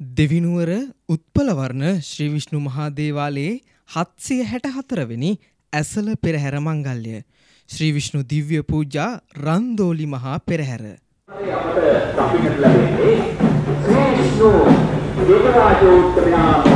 දෙවිනුවර උත්පලවර්ණ ශ්‍රී විෂ්ණු මහා දේවාලයේ හත්සිය හැට හතරවෙනි ඇසල පෙරහැර මංගල්‍ය. ශ්‍රී විෂ්ණු දිව්‍ය පූජා රන්දෝලි මහා පෙරහැර. අපට දකින්නට ලැබෙන්නේ ශ්‍රී විෂ්ණු දේවරාජෝත්තමයා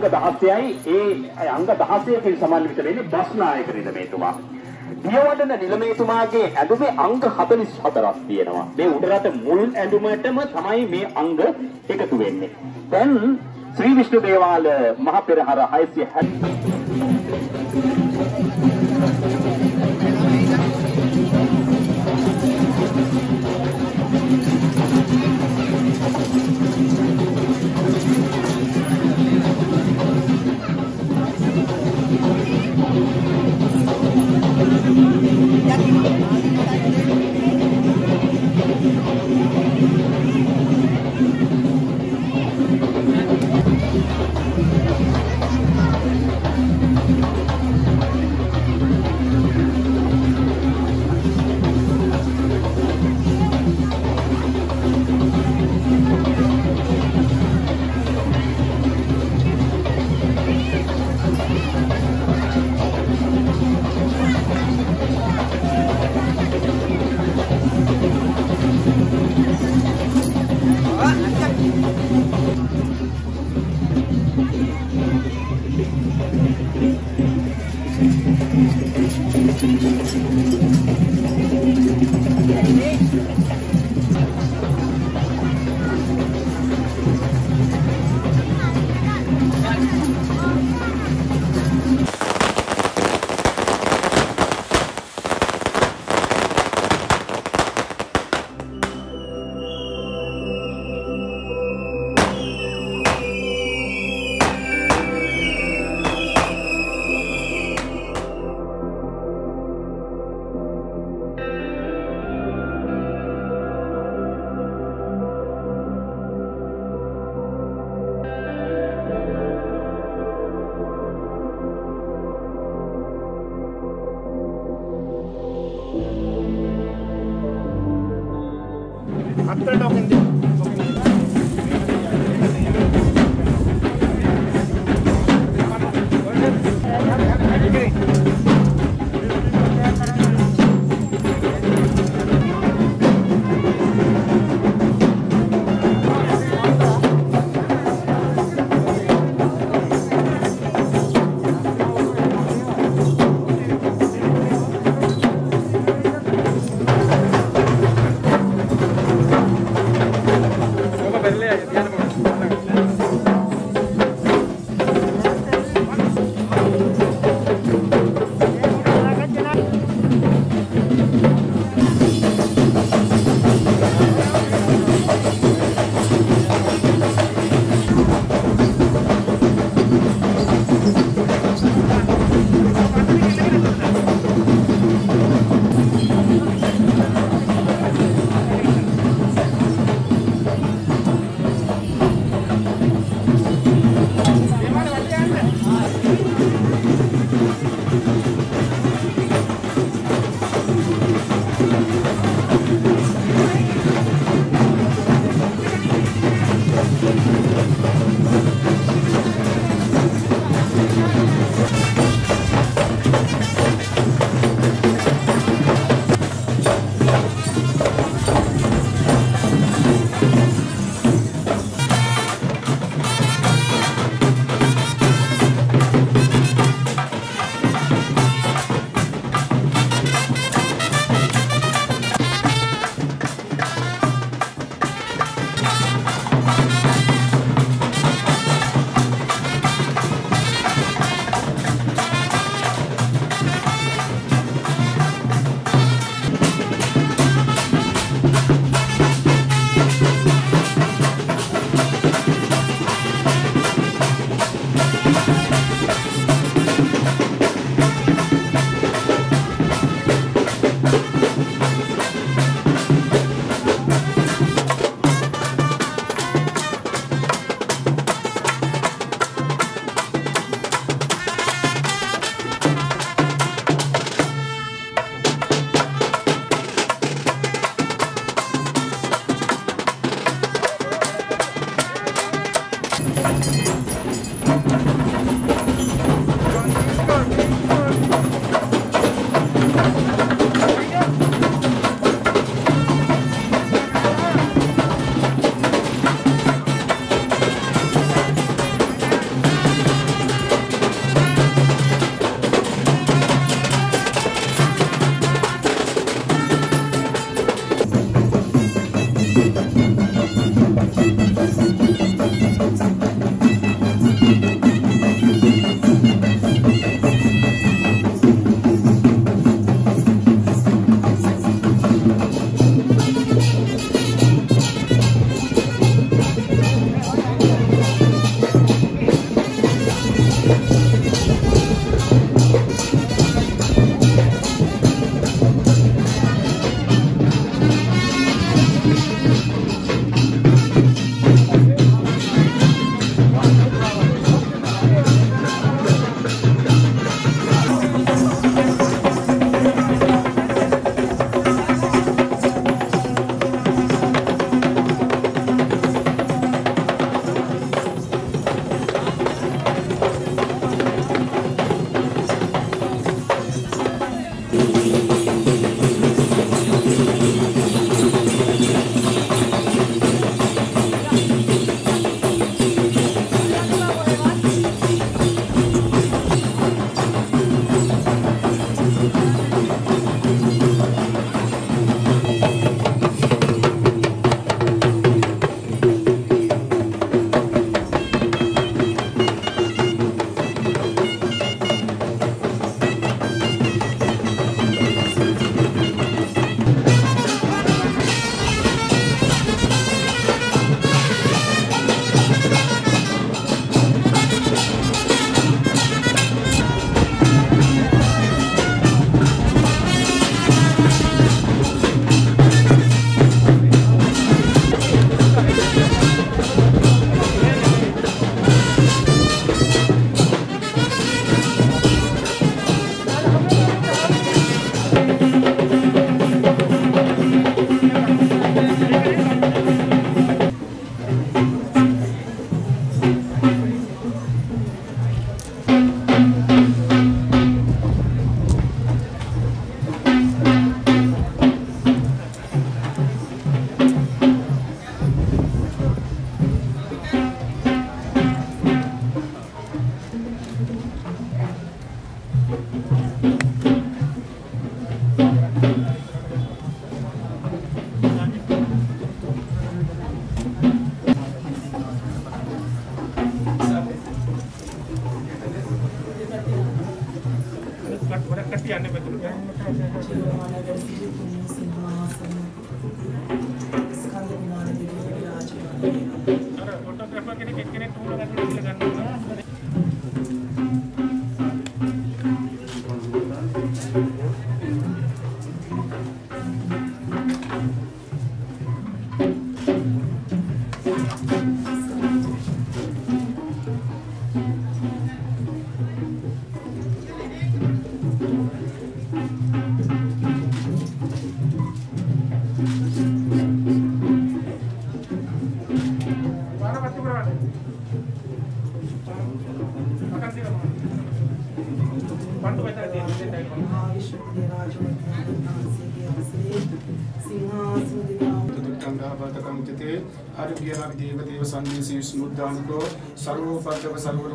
අංග 16යි ඒ අංග 16කින් සමන්විත වෙන්නේ බස්නායක නිලමේතුමා. දියවඩන නිලමේතුමාගේ ඇඳුමේ අංග 44ක් තියෙනවා. මේ උඩරට මුල් ඇඳුමටම තමයි මේ අංග එකතු වෙන්නේ. දැන් ශ්‍රී විෂ්ණු දේවාල මහ පෙරහර 660 After locking the සම්මේ සිවිසුද්ධානිකෝ සර්වෝපද්දව සර්ව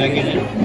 de aquí.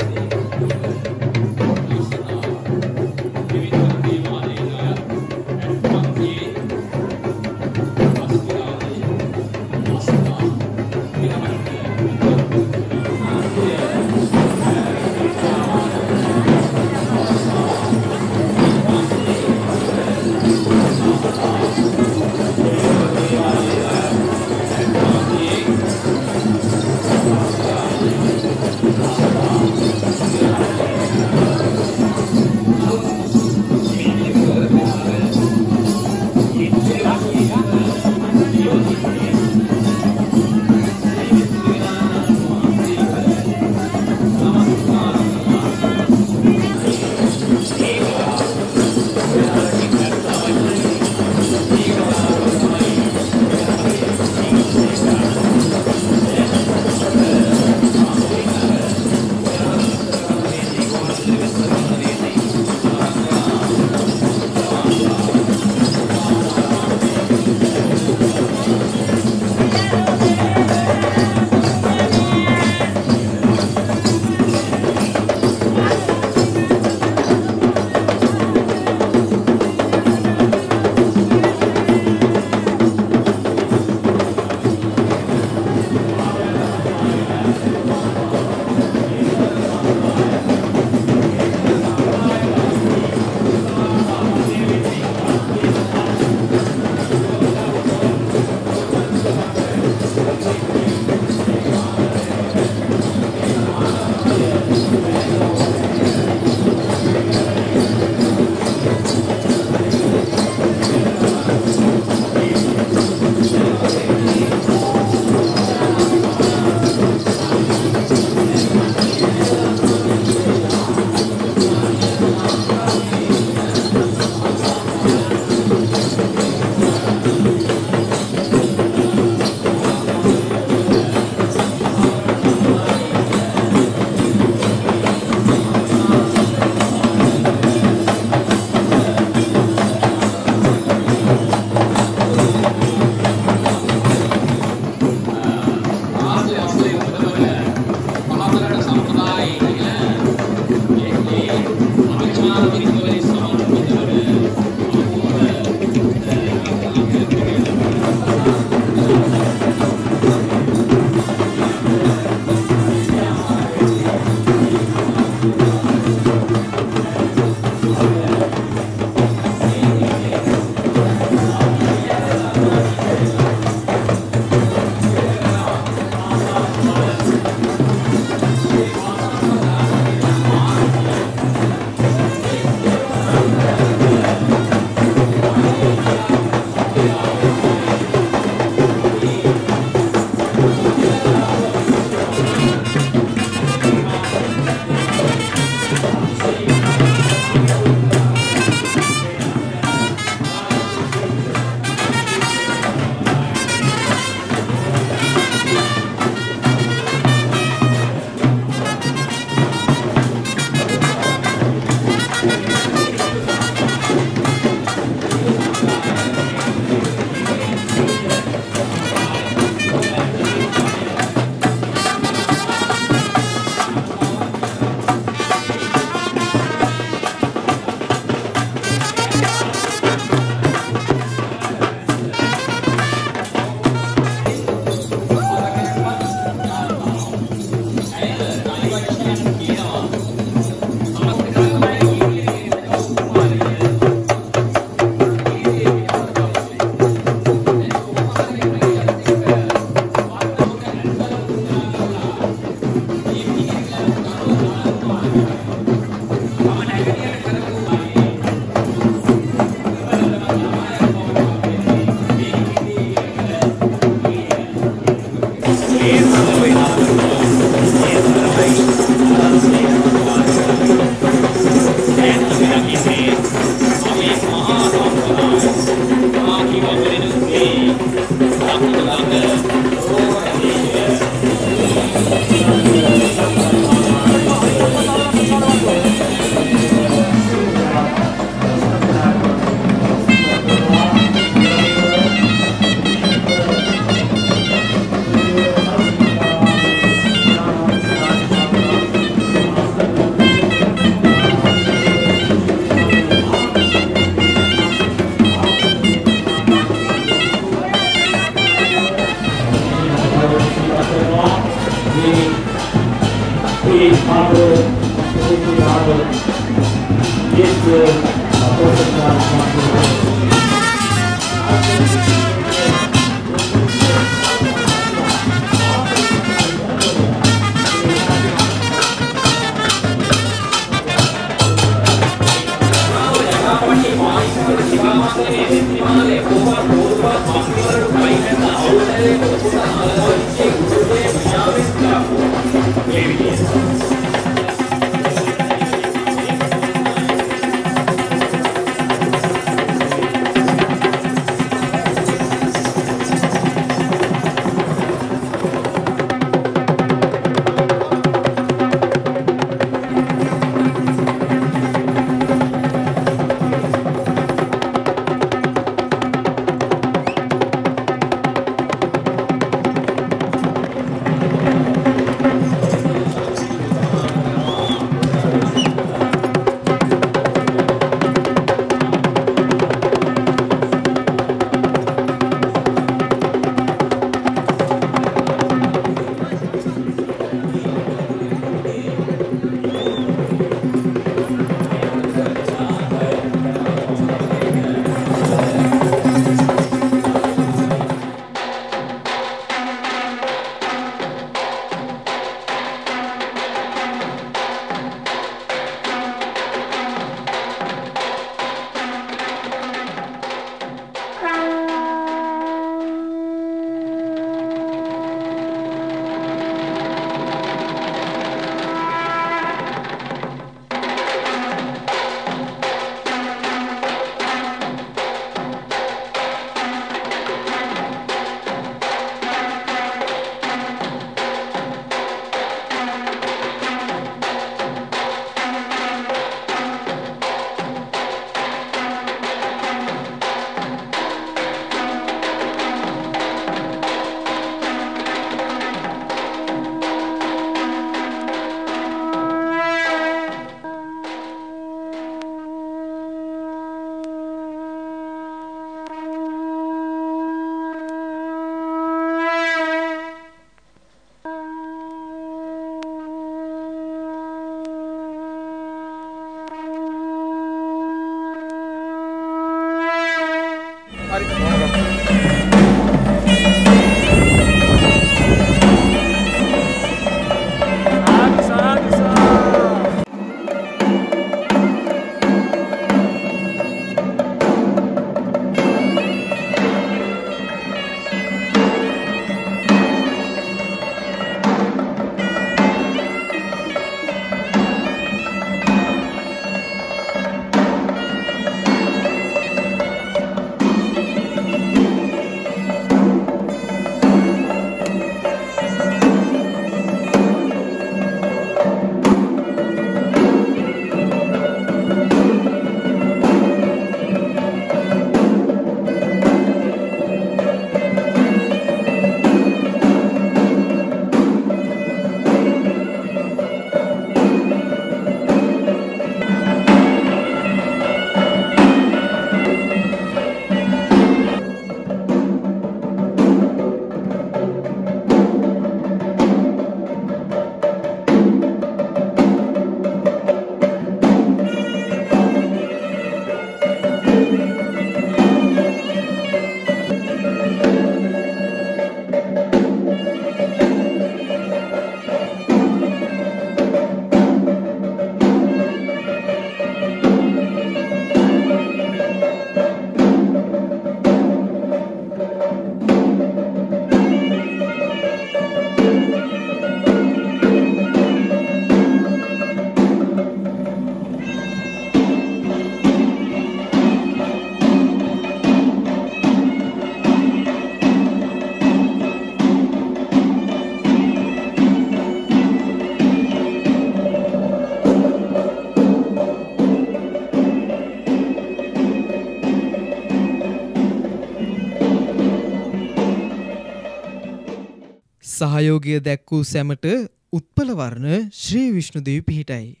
සහයෝගය දැක්වූ සැමට උත්පලවර්ණ ශ්‍රී විෂ්ණුදවී පිහිටයි.